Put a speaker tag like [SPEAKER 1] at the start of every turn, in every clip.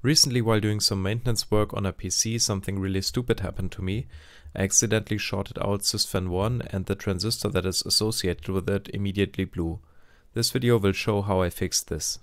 [SPEAKER 1] Recently while doing some maintenance work on a PC something really stupid happened to me. I accidentally shorted out sysfan1 and the transistor that is associated with it immediately blew. This video will show how I fixed this.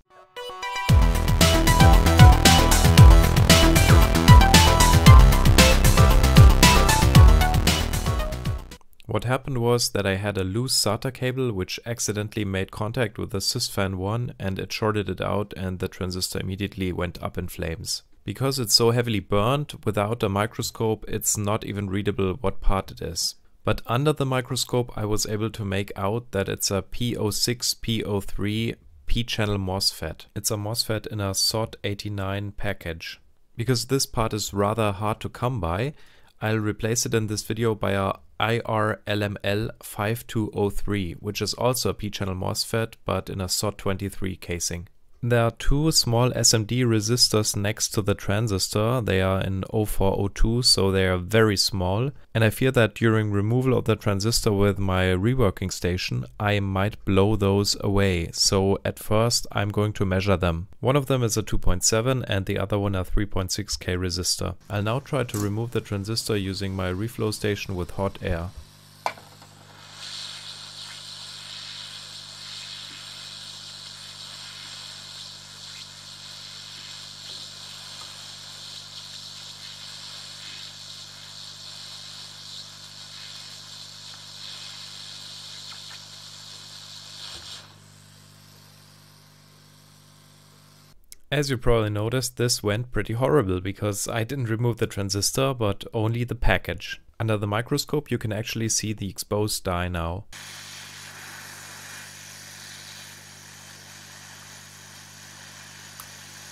[SPEAKER 1] What happened was that I had a loose SATA cable which accidentally made contact with the sysfan1 and it shorted it out and the transistor immediately went up in flames. Because it's so heavily burnt, without a microscope it's not even readable what part it is. But under the microscope I was able to make out that it's a P06 P03 P-channel MOSFET. It's a MOSFET in a SOT89 package. Because this part is rather hard to come by, I'll replace it in this video by a IRLML5203, which is also a p-channel MOSFET, but in a SOT23 casing. There are two small SMD resistors next to the transistor. They are in 0402, so they are very small. And I fear that during removal of the transistor with my reworking station, I might blow those away. So at first I'm going to measure them. One of them is a 2.7 and the other one a 3.6k resistor. I'll now try to remove the transistor using my reflow station with hot air. As you probably noticed, this went pretty horrible because I didn't remove the transistor, but only the package. Under the microscope you can actually see the exposed die now.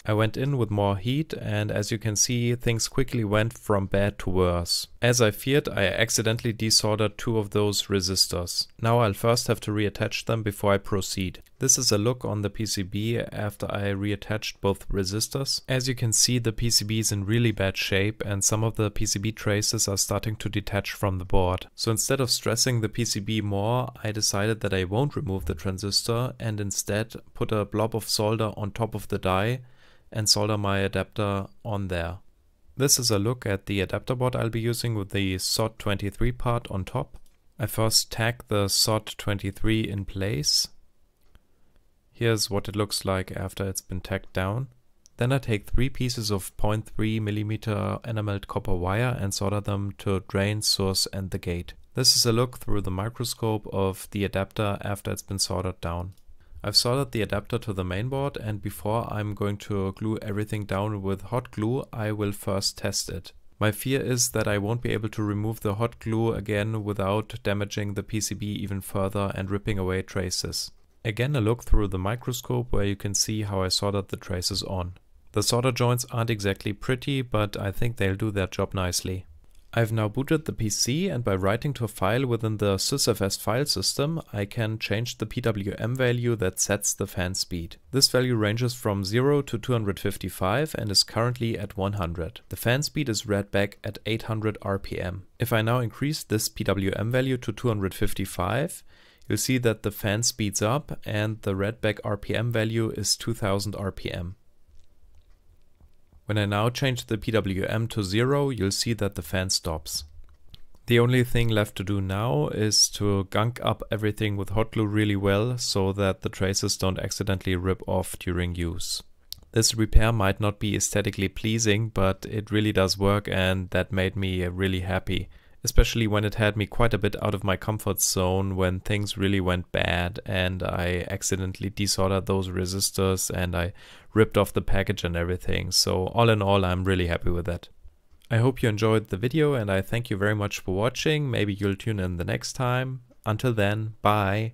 [SPEAKER 1] I went in with more heat and as you can see things quickly went from bad to worse. As I feared I accidentally desoldered two of those resistors. Now I'll first have to reattach them before I proceed. This is a look on the PCB after I reattached both resistors. As you can see the PCB is in really bad shape and some of the PCB traces are starting to detach from the board. So instead of stressing the PCB more I decided that I won't remove the transistor and instead put a blob of solder on top of the die and solder my adapter on there. This is a look at the adapter board I'll be using with the SOT23 part on top. I first tack the SOT23 in place. Here's what it looks like after it's been tacked down. Then I take three pieces of 0.3mm enameled copper wire and solder them to drain, source and the gate. This is a look through the microscope of the adapter after it's been soldered down. I've soldered the adapter to the mainboard and before I'm going to glue everything down with hot glue, I will first test it. My fear is that I won't be able to remove the hot glue again without damaging the PCB even further and ripping away traces. Again a look through the microscope where you can see how I soldered the traces on. The solder joints aren't exactly pretty, but I think they'll do their job nicely. I've now booted the PC and by writing to a file within the sysfs file system, I can change the PWM value that sets the fan speed. This value ranges from 0 to 255 and is currently at 100. The fan speed is read back at 800 RPM. If I now increase this PWM value to 255, you'll see that the fan speeds up and the read back RPM value is 2000 RPM. When I now change the PWM to zero, you'll see that the fan stops. The only thing left to do now is to gunk up everything with hot glue really well so that the traces don't accidentally rip off during use. This repair might not be aesthetically pleasing, but it really does work and that made me really happy especially when it had me quite a bit out of my comfort zone when things really went bad and I accidentally desoldered those resistors and I ripped off the package and everything. So all in all, I'm really happy with that. I hope you enjoyed the video and I thank you very much for watching. Maybe you'll tune in the next time. Until then, bye.